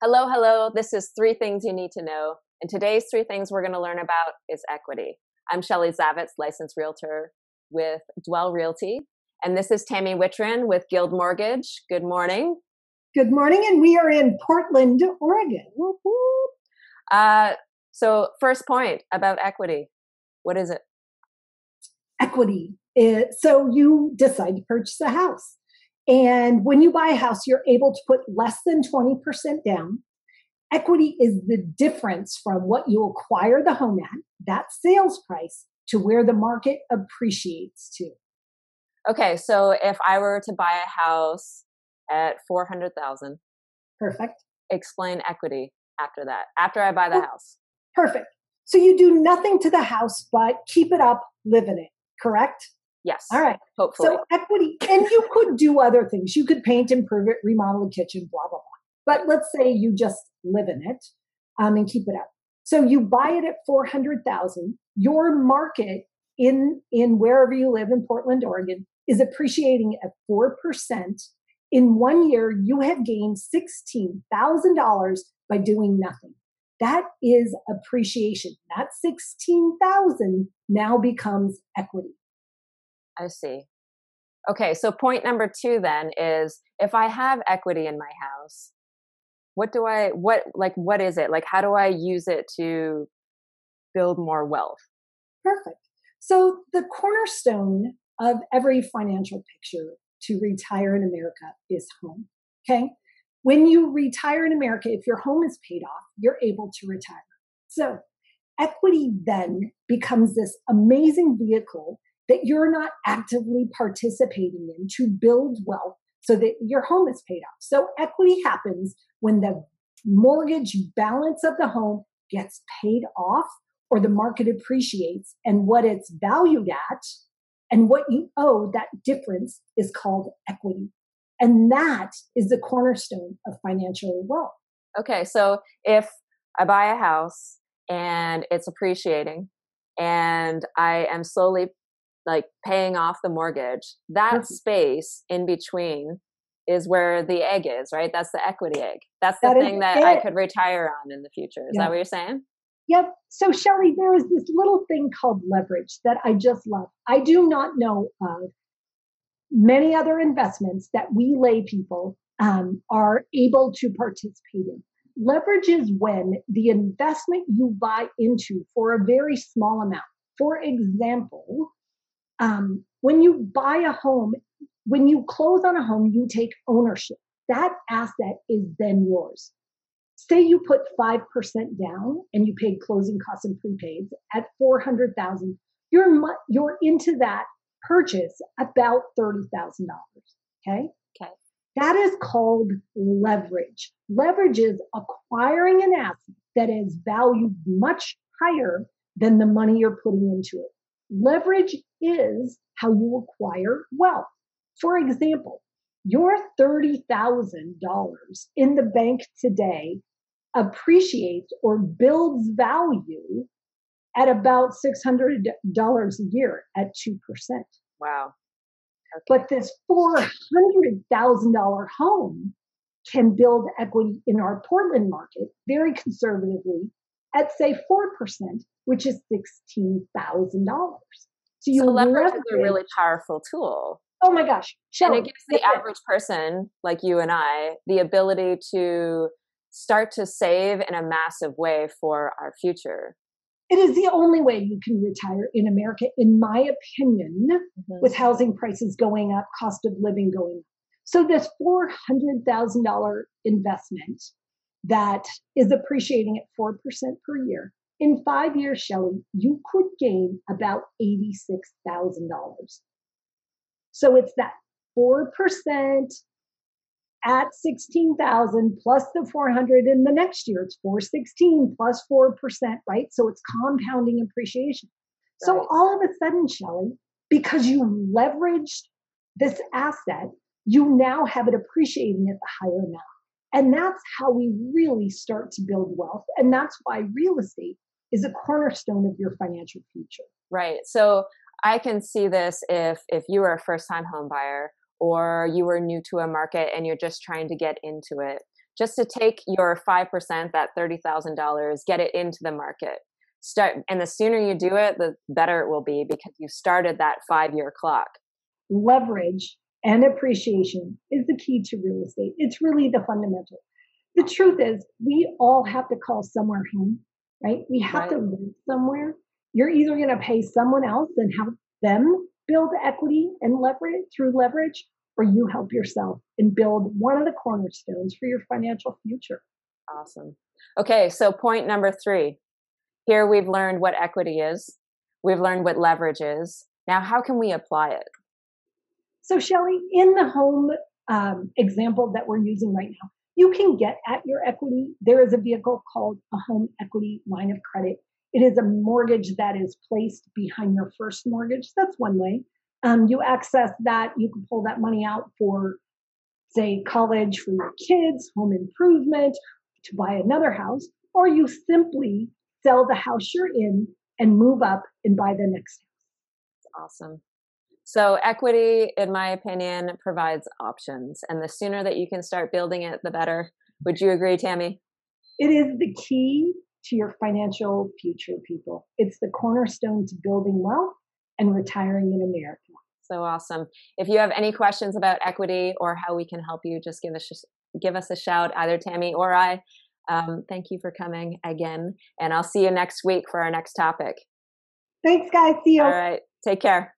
Hello, hello. This is Three Things You Need to Know. And today's three things we're going to learn about is equity. I'm Shelley Zavitz, licensed realtor with Dwell Realty. And this is Tammy Wittren with Guild Mortgage. Good morning. Good morning. And we are in Portland, Oregon. Uh, so, first point about equity what is it? Equity. It, so, you decide to purchase a house. And when you buy a house, you're able to put less than 20% down. Equity is the difference from what you acquire the home at, that sales price, to where the market appreciates to. Okay, so if I were to buy a house at 400,000, perfect. Explain equity after that. After I buy the house. Perfect. So you do nothing to the house but keep it up, live in it, correct? Yes. All right. Hopefully. So equity, and you could do other things. You could paint, improve it, remodel the kitchen, blah blah blah. But let's say you just live in it um, and keep it up. So you buy it at four hundred thousand. Your market in in wherever you live in Portland, Oregon, is appreciating at four percent. In one year, you have gained sixteen thousand dollars by doing nothing. That is appreciation. That sixteen thousand now becomes equity. I see. Okay, so point number two then is if I have equity in my house, what do I what like what is it? Like how do I use it to build more wealth? Perfect. So the cornerstone of every financial picture to retire in America is home. Okay? When you retire in America, if your home is paid off, you're able to retire. So equity then becomes this amazing vehicle that you're not actively participating in to build wealth so that your home is paid off. So equity happens when the mortgage balance of the home gets paid off or the market appreciates and what it's valued at and what you owe, that difference is called equity. And that is the cornerstone of financial wealth. Okay, so if I buy a house and it's appreciating and I am slowly like paying off the mortgage that mm-hmm. space in between is where the egg is right? That's the equity egg. That's the that thing that it. i could retire on in the future. Is that what you're saying? Yep. So Shelley there is this little thing called leverage that i just love. I do not know of many other investments that we lay people um, are able to participate in. Leverage is when the investment you buy into for a very small amount. For example um, when you buy a home, when you close on a home, you take ownership. That asset is then yours. Say you put 5% down and you paid closing costs and prepaids at 400,000, you're you're into that purchase about $30,000, okay? Okay. That is called leverage. Leverage is acquiring an asset that is valued much higher than the money you're putting into it. Leverage is how you acquire wealth. For example, your $30,000 in the bank today appreciates or builds value at about $600 a year at 2%. Wow. Okay. But this $400,000 home can build equity in our Portland market very conservatively at say 4%, which is $16,000. So you so leverage is a really powerful tool. Oh my gosh. and it gives the average person like you and I the ability to start to save in a massive way for our future. It is the only way you can retire in America, in my opinion, mm-hmm. with housing prices going up, cost of living going up. So, this $400,000 investment that is appreciating at 4% per year. In five years, Shelley, you could gain about $86,000. So it's that 4% at 16,000 plus the 400 in the next year. It's 416 plus 4%, right? So it's compounding appreciation. Right. So all of a sudden, Shelley, because you leveraged this asset, you now have it appreciating at the higher amount. And that's how we really start to build wealth. And that's why real estate is a cornerstone of your financial future. Right. So I can see this if if you are a first time home buyer or you are new to a market and you're just trying to get into it. just to take your 5%, that $30,000, get it into the market. Start, and the sooner you do it, the better it will be because you started that five year clock. Leverage and appreciation is the key to real estate. It's really the fundamental. The truth is, we all have to call somewhere home, right? We have right. to live somewhere. You're either going to pay someone else and help them build equity and leverage through leverage, or you help yourself and build one of the cornerstones for your financial future. Awesome. Okay, so point number three. Here we've learned what equity is, we've learned what leverage is. Now, how can we apply it? So, Shelley, in the home um, example that we're using right now, you can get at your equity. There is a vehicle called a home equity line of credit. It is a mortgage that is placed behind your first mortgage. That's one way. Um, you access that, you can pull that money out for, say, college for your kids, home improvement, to buy another house, or you simply sell the house you're in and move up and buy the next house. Awesome. So, equity, in my opinion, provides options. And the sooner that you can start building it, the better. Would you agree, Tammy? It is the key to your financial future, people. It's the cornerstone to building wealth and retiring in America. So awesome. If you have any questions about equity or how we can help you, just give us give us a shout, either Tammy or I. Um, thank you for coming again, and I'll see you next week for our next topic. Thanks, guys. See you. All right. Take care.